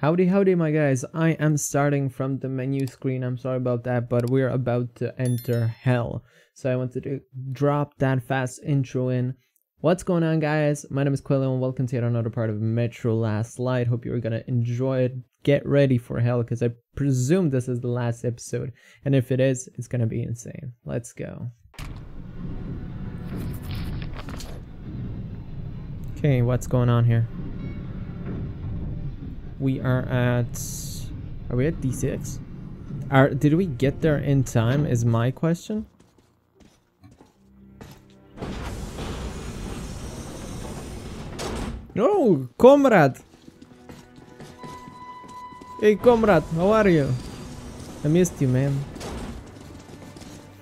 Howdy howdy my guys, I am starting from the menu screen, I'm sorry about that, but we're about to enter hell. So I wanted to drop that fast intro in. What's going on guys, my name is Quellow and welcome to yet another part of Metro Last Light. Hope you're gonna enjoy it, get ready for hell, because I presume this is the last episode, and if it is, it's gonna be insane. Let's go. Okay, what's going on here? We are at are we at d6 are did we get there in time is my question? No comrade. Hey comrade how are you? I missed you man.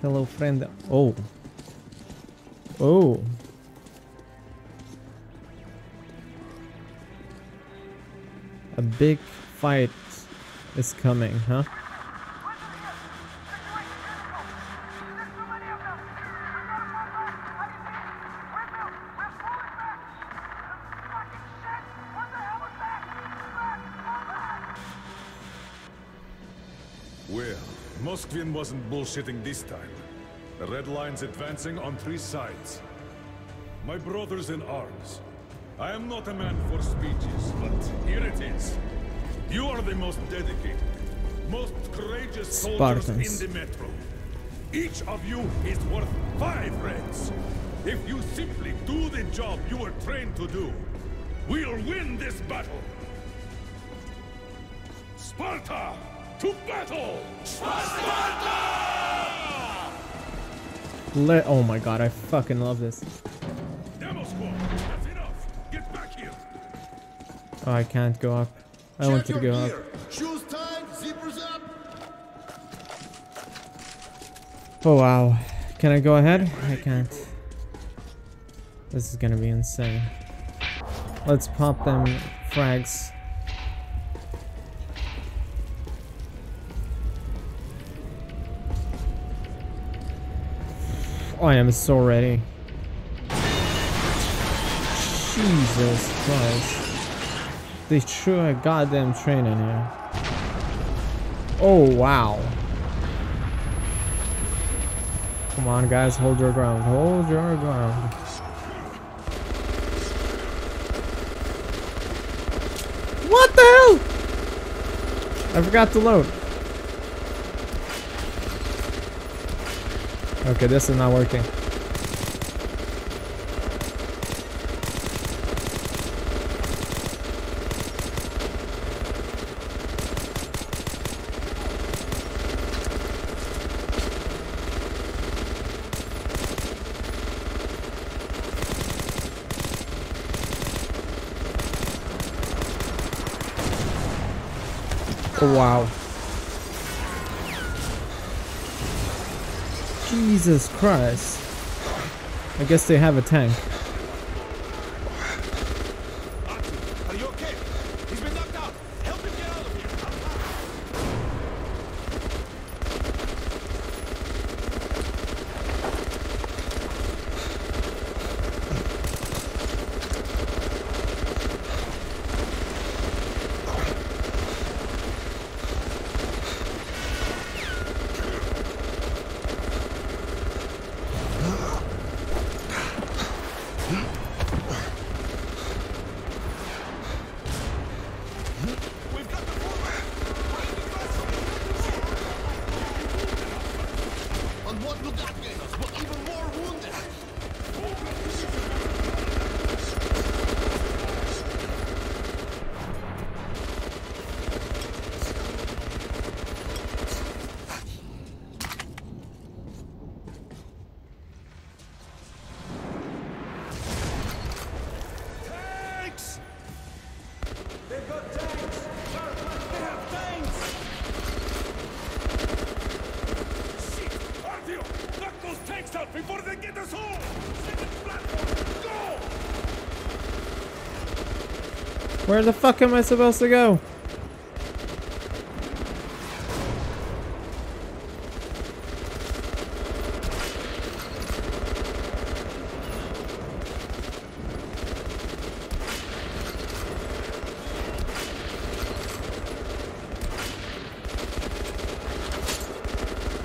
Hello, friend. Oh. Oh big fight is coming, huh? Well, Moskvin wasn't bullshitting this time. The Red Line's advancing on three sides. My brothers in arms, I am not a man for speeches, but here it is. You are the most dedicated, most courageous soldiers Spartans. in the Metro. Each of you is worth five reds. If you simply do the job you were trained to do, we'll win this battle. Sparta, to battle! Sparta! Le oh my god, I fucking love this. Oh, I can't go up. I wanted to go up. Shoes tied, zippers up. Oh wow. Can I go ahead? I can't. This is gonna be insane. Let's pop them frags. Oh, I am so ready. Jesus Christ. They sure a goddamn train in here. Oh, wow. Come on, guys, hold your ground. Hold your ground. What the hell? I forgot to load. Okay, this is not working. Oh, wow. Jesus Christ. I guess they have a tank. Are you okay? He's been knocked out. Help him get out of here. We've got the forward. And what will us all! Second platform, go! Where the fuck am I supposed to go?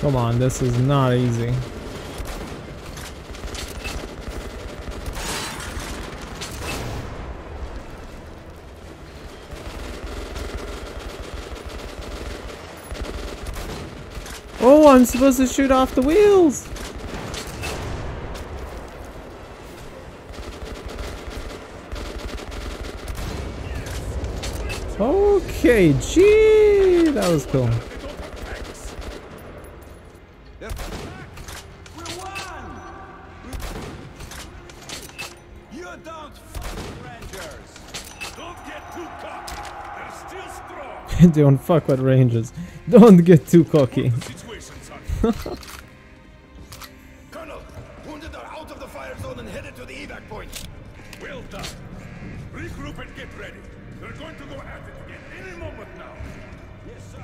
Come on, this is not easy. I'm supposed to shoot off the wheels! Okay, gee, that was cool. Don't fuck with rangers. Don't get too cocky. Colonel, wounded are out of the fire zone and headed to the evac point. Well done. Regroup and get ready. They're going to go at it again any moment now. Yes, sir.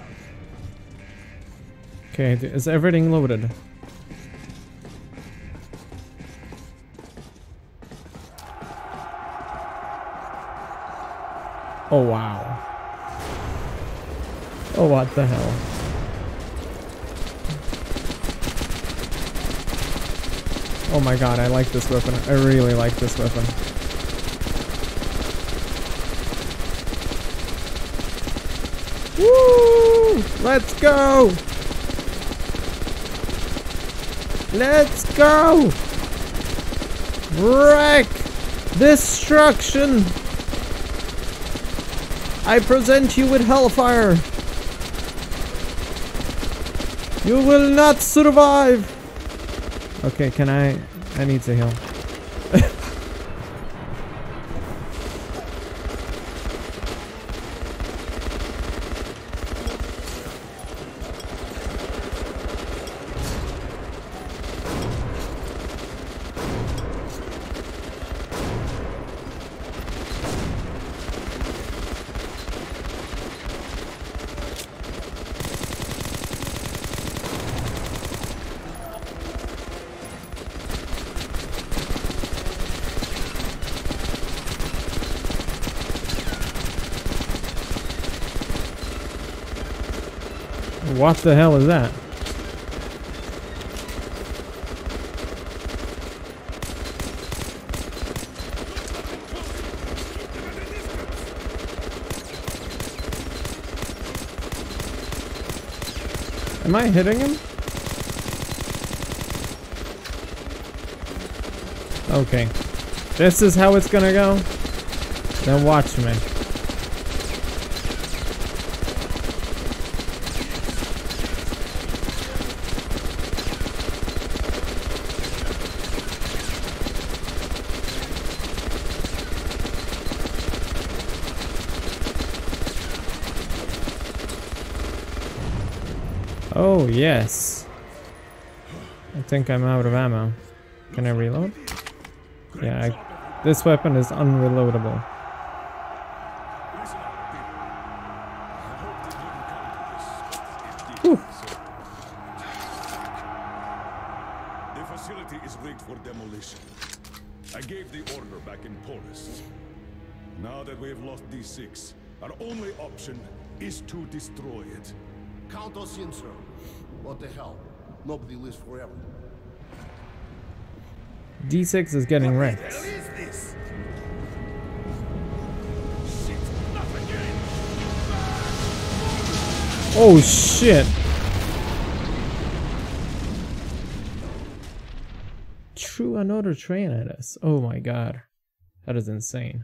Okay, is everything loaded? Oh wow. Oh what the hell. Oh my god, I like this weapon. I really like this weapon. Woo! Let's go! Let's go! Wreck! Destruction! I present you with hellfire! You will not survive! Okay, can I... I need to heal. What the hell is that? Am I hitting him? Okay. This is how it's gonna go? Then watch me. Oh, yes. I think I'm out of ammo. Can I reload? Yeah, I, this weapon is unreloadable. Listen up, people. I hope they didn't come to this, but it Whew. The facility is rigged for demolition. I gave the order back in Polis. Now that we have lost D6, our only option is to destroy it. Count us in, sir. What the hell? Nobody lives forever. D6 is getting What wrecked. is this? Shit! Oh shit! True, another train at us. Oh my god. That is insane.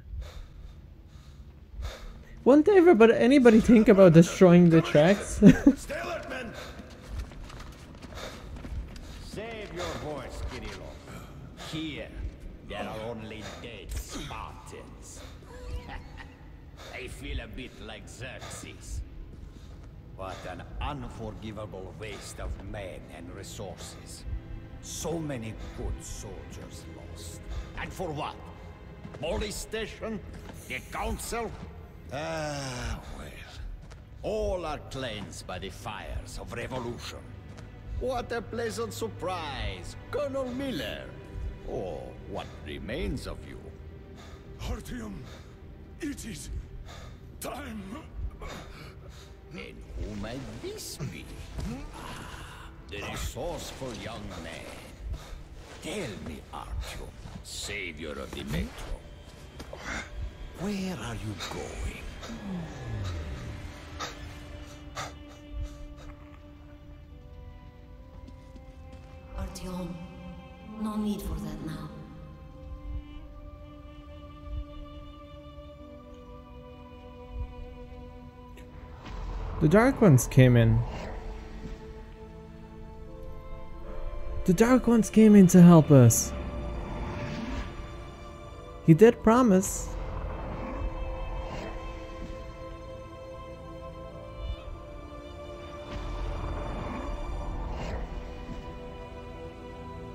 Won't ever but anybody think about destroying the tracks? a bit like Xerxes. What an unforgivable waste of men and resources. So many good soldiers lost. And for what? Polis station? The council? Ah, well. All are cleansed by the fires of revolution. What a pleasant surprise, Colonel Miller. Or what remains of you. Artyom, it is time. And who might this be? Ah, The resourceful young man. Tell me, Artyom, savior of the Metro. Where are you going? Artyom, no need for that now. The Dark Ones came in. The Dark Ones came in to help us. He did promise.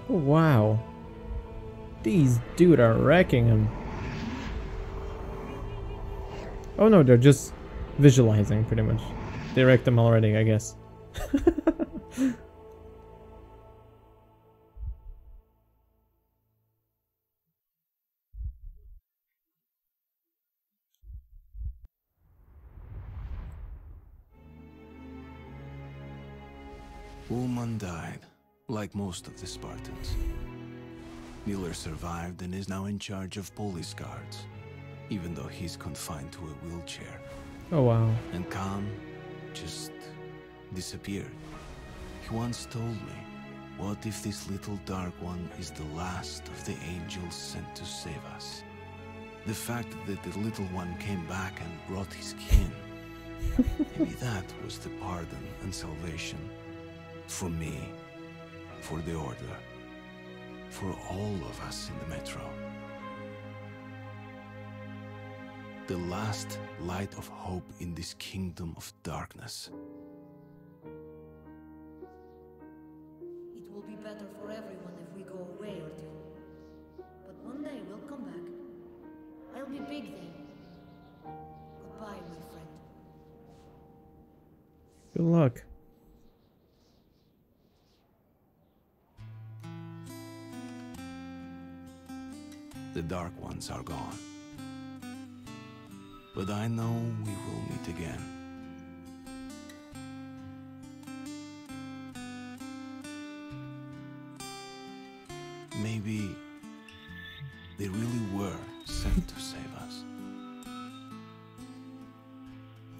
Wow. These dude are wrecking him. Oh no, they're just visualizing pretty much. They wrecked them already, I guess. Ullman died, like most of the Spartans. Miller survived and is now in charge of police guards, even though he's confined to a wheelchair. Oh wow. And Khan just disappeared. He once told me, what if this little dark one is the last of the angels sent to save us? The fact that the little one came back and brought his kin, maybe that was the pardon and salvation for me, for the Order, for all of us in the Metro. The last light of hope in this kingdom of darkness. It will be better for everyone if we go away or. But one day we'll come back. I'll be big then. Goodbye, my friend. Good luck. The dark ones are gone. But I know we will meet again. Maybe they really were sent to save us.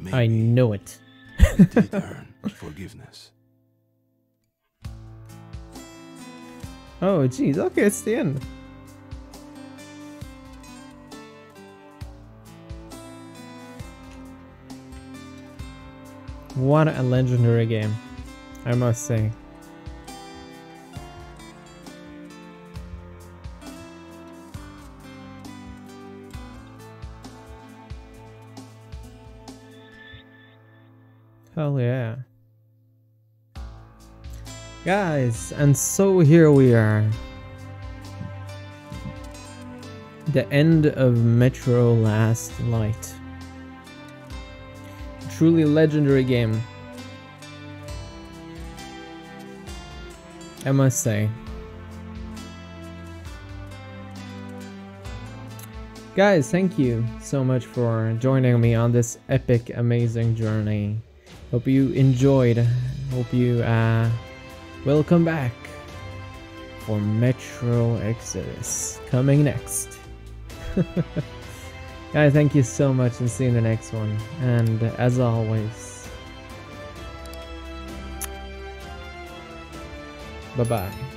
Maybe I know it. we did earn forgiveness. Oh jeez, okay, it's the end. What a legendary game, I must say. Hell yeah. Guys, and so here we are. The end of Metro Last Light. Truly legendary game. I must say. Guys, thank you so much for joining me on this epic, amazing journey. Hope you enjoyed. Hope you uh, will come back for Metro Exodus coming next. Guys, thank you so much and see you in the next one. And as always, bye bye.